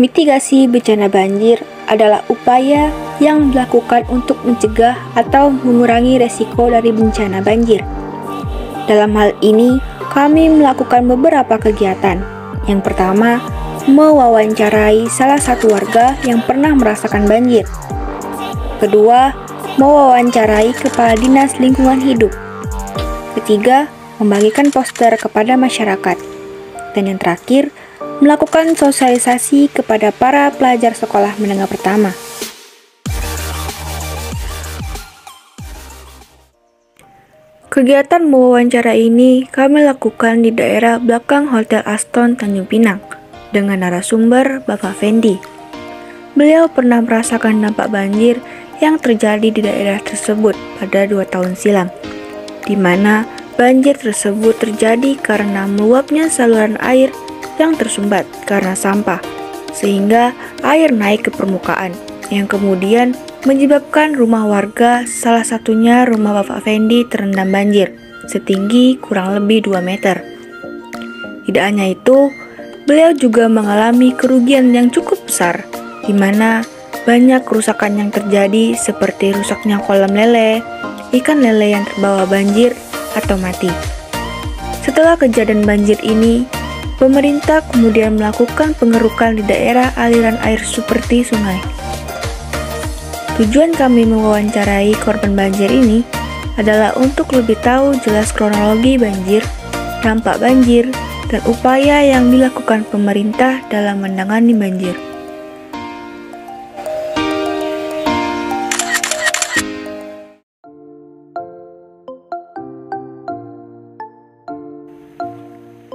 Mitigasi bencana banjir adalah upaya yang dilakukan untuk mencegah atau mengurangi resiko dari bencana banjir. Dalam hal ini, kami melakukan beberapa kegiatan. Yang pertama, mewawancarai salah satu warga yang pernah merasakan banjir. Kedua, mewawancarai kepala dinas lingkungan hidup. Ketiga, membagikan poster kepada masyarakat. Dan yang terakhir, melakukan sosialisasi kepada para pelajar sekolah menengah pertama. Kegiatan mewawancara ini kami lakukan di daerah belakang Hotel Aston Tanjung Pinang dengan narasumber Bapak Fendi. Beliau pernah merasakan dampak banjir yang terjadi di daerah tersebut pada dua tahun silam, di mana banjir tersebut terjadi karena meluapnya saluran air yang tersumbat karena sampah, sehingga air naik ke permukaan, yang kemudian menyebabkan rumah warga, salah satunya rumah Bapak Fendi terendam banjir, setinggi kurang lebih 2 meter. Tidak hanya itu, beliau juga mengalami kerugian yang cukup besar, di mana banyak kerusakan yang terjadi seperti rusaknya kolam lele, ikan lele yang terbawa banjir, atau mati. Setelah kejadian banjir ini, Pemerintah kemudian melakukan pengerukan di daerah aliran air seperti sungai. Tujuan kami mewawancarai korban banjir ini adalah untuk lebih tahu jelas kronologi banjir, dampak banjir, dan upaya yang dilakukan pemerintah dalam menangani banjir.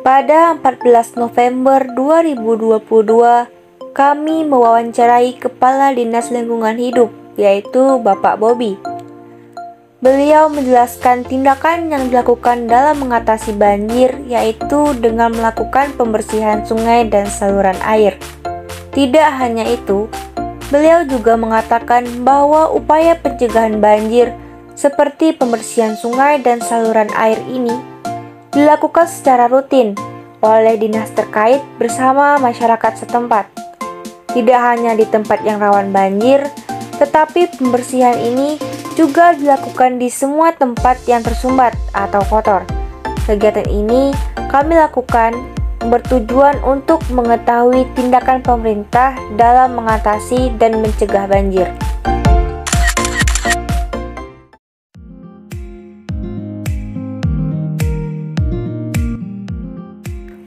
Pada 14 November 2022, kami mewawancarai Kepala Dinas Lingkungan Hidup, yaitu Bapak Bobi. Beliau menjelaskan tindakan yang dilakukan dalam mengatasi banjir, yaitu dengan melakukan pembersihan sungai dan saluran air. Tidak hanya itu, beliau juga mengatakan bahwa upaya pencegahan banjir seperti pembersihan sungai dan saluran air ini dilakukan secara rutin oleh dinas terkait bersama masyarakat setempat. Tidak hanya di tempat yang rawan banjir, tetapi pembersihan ini juga dilakukan di semua tempat yang tersumbat atau kotor. Kegiatan ini kami lakukan bertujuan untuk mengetahui tindakan pemerintah dalam mengatasi dan mencegah banjir.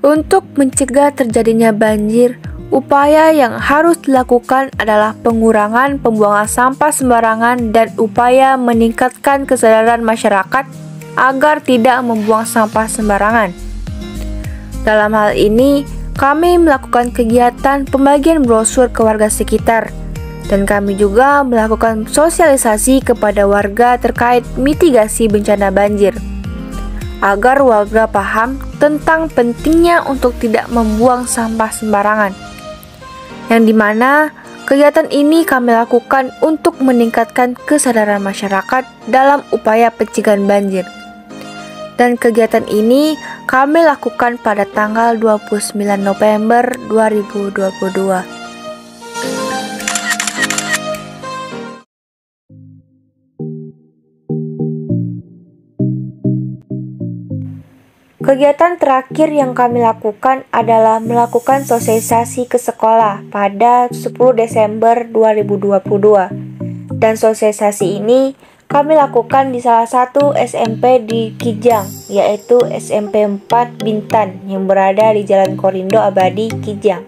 Untuk mencegah terjadinya banjir, upaya yang harus dilakukan adalah pengurangan pembuangan sampah sembarangan dan upaya meningkatkan kesadaran masyarakat agar tidak membuang sampah sembarangan. Dalam hal ini, kami melakukan kegiatan pembagian brosur ke warga sekitar dan kami juga melakukan sosialisasi kepada warga terkait mitigasi bencana banjir agar warga paham tentang pentingnya untuk tidak membuang sampah sembarangan. Yang di mana kegiatan ini kami lakukan untuk meningkatkan kesadaran masyarakat dalam upaya pencegahan banjir. Dan kegiatan ini kami lakukan pada tanggal 29 November 2022. Kegiatan terakhir yang kami lakukan adalah melakukan sosialisasi ke sekolah pada 10 Desember 2022. Dan sosialisasi ini kami lakukan di salah satu SMP di Kijang, yaitu SMP 4 Bintan yang berada di Jalan Korindo Abadi, Kijang.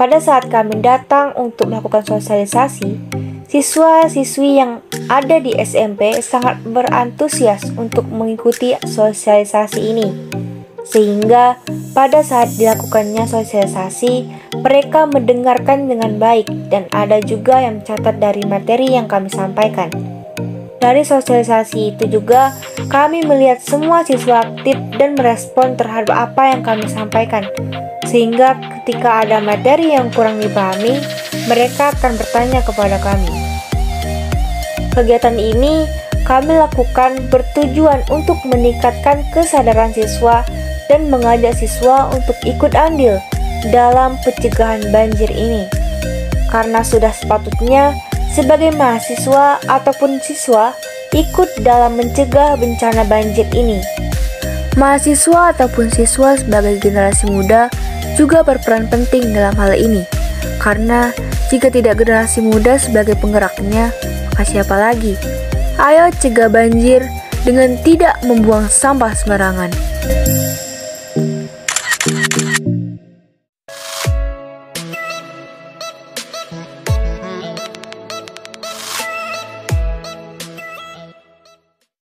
Pada saat kami datang untuk melakukan sosialisasi, siswa-siswi yang ada di SMP sangat berantusias untuk mengikuti sosialisasi ini. Sehingga pada saat dilakukannya sosialisasi, mereka mendengarkan dengan baik dan ada juga yang mencatat dari materi yang kami sampaikan. Dari sosialisasi itu juga, kami melihat semua siswa aktif dan merespon terhadap apa yang kami sampaikan. Sehingga ketika ada materi yang kurang dipahami, mereka akan bertanya kepada kami. Kegiatan ini kami lakukan bertujuan untuk meningkatkan kesadaran siswa dan mengajak siswa untuk ikut andil dalam pencegahan banjir ini. Karena sudah sepatutnya sebagai mahasiswa ataupun siswa ikut dalam mencegah bencana banjir ini. Mahasiswa ataupun siswa sebagai generasi muda juga berperan penting dalam hal ini. Karena jika tidak generasi muda sebagai penggeraknya, maka siapa lagi? Ayo cegah banjir dengan tidak membuang sampah sembarangan.